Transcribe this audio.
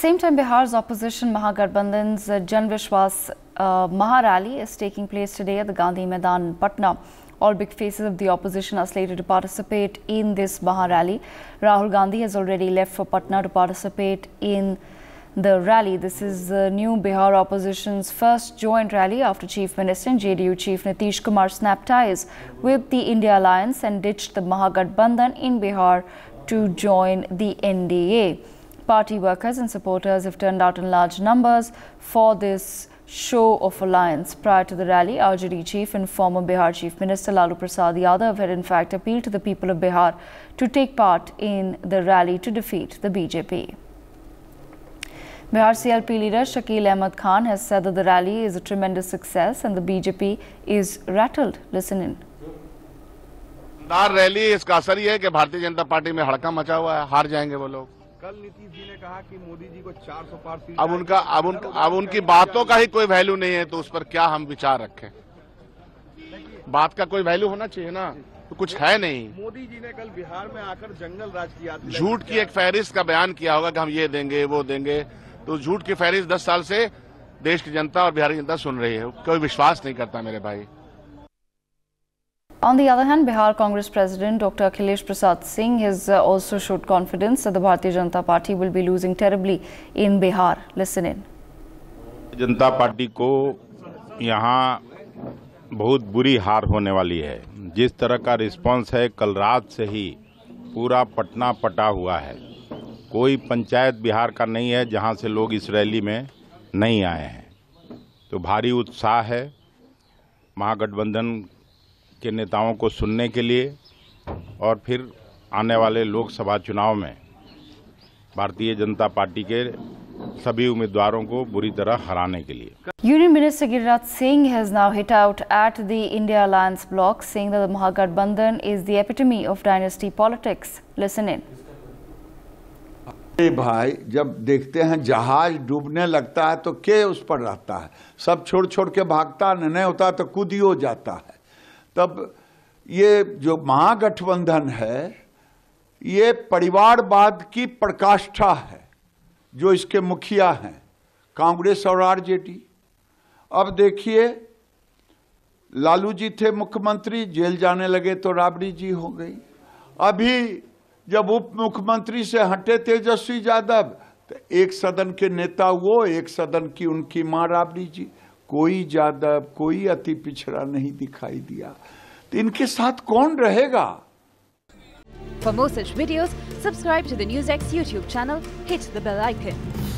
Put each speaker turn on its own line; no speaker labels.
Same time, Bihar's opposition Mahagathbandhan's uh, Jan Vishwas uh, Maharali is taking place today at the Gandhi Maidan Patna. All big faces of the opposition are slated to participate in this Maharali. Rahul Gandhi has already left for Patna to participate in the rally. This is the new Bihar opposition's first joint rally after Chief Minister and JDU Chief Nitish Kumar snapped ties with the India Alliance and ditched the Mahagathbandhan in Bihar to join the NDA. Party workers and supporters have turned out in large numbers for this show of alliance. Prior to the rally, RJD chief and former Bihar Chief Minister Lalu Prasad Yadav had in fact appealed to the people of Bihar to take part in the rally to defeat the BJP. Bihar CLP leader Shakil Ahmad Khan has said that the rally is a tremendous success and the BJP is rattled. Listen in.
Rally इसका असर ही है कि Bharatiya Janata party में हड़का मचा हुआ है हार जाएंगे वो लोग
कल नीतीश जी ने कहा कि मोदी जी को 400 पार सीट
अब उनका अब उन अब उनकी बातों का ही कोई वैल्यू नहीं है तो उस पर क्या हम विचार रखें? बात का कोई वैल्यू होना चाहिए ना? तो कुछ है नहीं।
मोदी जी ने कल बिहार में आकर जंगल राज किया।
झूठ की एक फहरिस्त का बयान किया होगा कि हम ये देंगे वो देंगे। तो झूठ की फहरिस्त दस साल से देश की जनता और बिहार की जनता सुन रही है। कोई विश्वास नहीं करता मेरे भाई।
On the other hand, Bihar Congress President Dr. Akhilesh Prasad Singh has uh, also showed confidence that the Bharatiya Janata Party will be losing terribly in Bihar. Listen in.
Janata party को यहाँ बहुत बुरी हार होने वाली है जिस तरह का रिस्पांस है कल रात से ही पूरा पटना पटा हुआ है कोई पंचायत बिहार का नहीं है जहाँ से लोग इस रैली में नहीं आए हैं तो भारी उत्साह है महागठबंधन के नेताओं को सुनने के लिए और फिर आने वाले लोकसभा चुनाव में भारतीय जनता पार्टी के सभी उम्मीदवारों को बुरी तरह हराने के लिए।
Union minister Giriraj Singh has now hit out at the India alliance bloc saying that the Mahagathbandhan is the epitome of dynasty politics listen in
भाई जब देखते हैं जहाज़ डूबने लगता है तो के उस पर रहता है? सब छोड़ छोड़ के भागता नहीं होता तो कूद ही हो जाता है। तब ये जो महागठबंधन है, ये परिवारवाद की प्रकाष्ठा है, जो इसके मुखिया हैं, कांग्रेस और आरजेडी। अब देखिए लालू जी थे मुख्यमंत्री, जेल जाने लगे तो राबड़ी जी हो गई। अभी जब उप मुख्यमंत्री से हटे तेजस्वी यादव तो एक सदन के नेता वो, एक सदन की उनकी माँ राबड़ी जी। कोई यादव कोई अति पिछड़ा नहीं दिखाई दिया तो इनके साथ कौन रहेगा
For more such videos, subscribe to the NewsX YouTube channel, hit the bell icon.